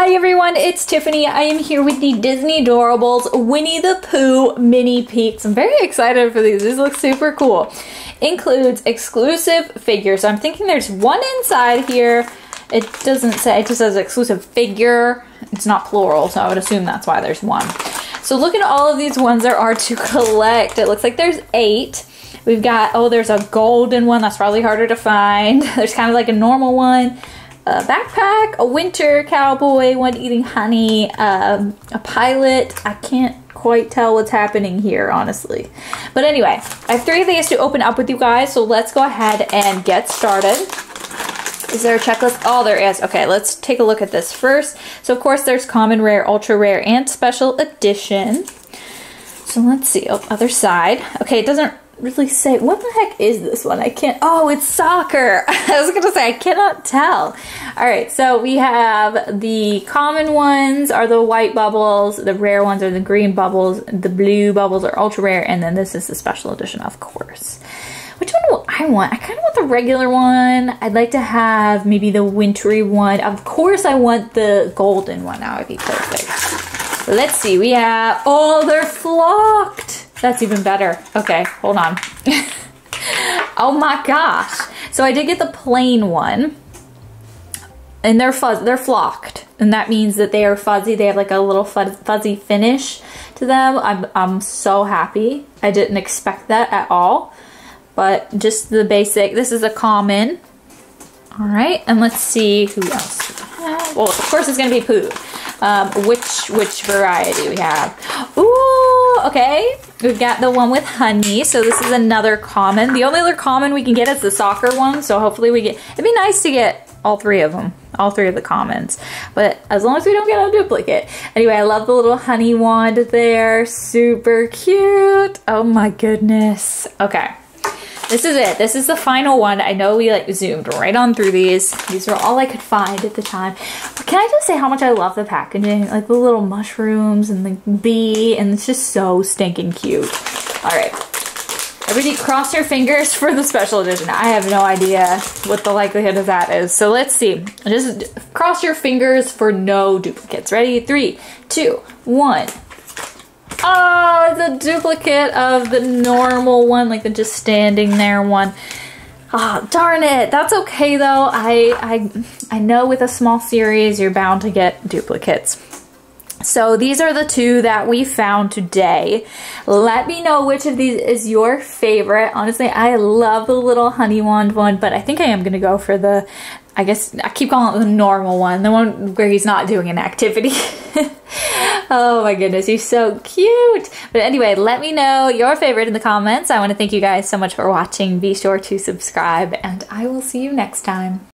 Hi everyone, it's Tiffany. I am here with the Disney Doorables Winnie the Pooh mini Peeks. I'm very excited for these. These look super cool. Includes exclusive figures. So I'm thinking there's one inside here. It doesn't say, it just says exclusive figure. It's not plural, so I would assume that's why there's one. So look at all of these ones there are to collect. It looks like there's eight. We've got, oh, there's a golden one. That's probably harder to find. There's kind of like a normal one a backpack, a winter cowboy, one eating honey, um, a pilot. I can't quite tell what's happening here, honestly. But anyway, I have three of these to open up with you guys, so let's go ahead and get started. Is there a checklist? Oh, there is. Okay, let's take a look at this first. So, of course, there's common, rare, ultra rare, and special edition. So let's see, oh, other side. Okay, it doesn't really say what the heck is this one i can't oh it's soccer i was gonna say i cannot tell all right so we have the common ones are the white bubbles the rare ones are the green bubbles the blue bubbles are ultra rare and then this is the special edition of course which one do I want? I kind of want the regular one. I'd like to have maybe the wintry one. Of course, I want the golden one. That would be perfect. Let's see. We have, oh, they're flocked. That's even better. Okay, hold on. oh my gosh. So I did get the plain one. And they're fuzz they're flocked. And that means that they are fuzzy. They have like a little fuzzy finish to them. I'm, I'm so happy. I didn't expect that at all. But just the basic. This is a common. All right, and let's see who else. Well, of course it's gonna be Pooh. Um, which which variety we have? Ooh, okay. We've got the one with honey. So this is another common. The only other common we can get is the soccer one. So hopefully we get. It'd be nice to get all three of them, all three of the commons. But as long as we don't get a duplicate. Anyway, I love the little honey wand there. Super cute. Oh my goodness. Okay. This is it. This is the final one. I know we like zoomed right on through these. These are all I could find at the time. But can I just say how much I love the packaging? Like the little mushrooms and the bee and it's just so stinking cute. All right. Everybody cross your fingers for the special edition. I have no idea what the likelihood of that is. So let's see. Just cross your fingers for no duplicates. Ready? Three, two, one. Oh, it's a duplicate of the normal one, like the just standing there one. Oh, darn it. That's okay though. I, I, I know with a small series, you're bound to get duplicates. So these are the two that we found today. Let me know which of these is your favorite. Honestly, I love the little honey wand one, but I think I am going to go for the, I guess, I keep calling it the normal one, the one where he's not doing an activity. oh my goodness, he's so cute. But anyway, let me know your favorite in the comments. I want to thank you guys so much for watching. Be sure to subscribe, and I will see you next time.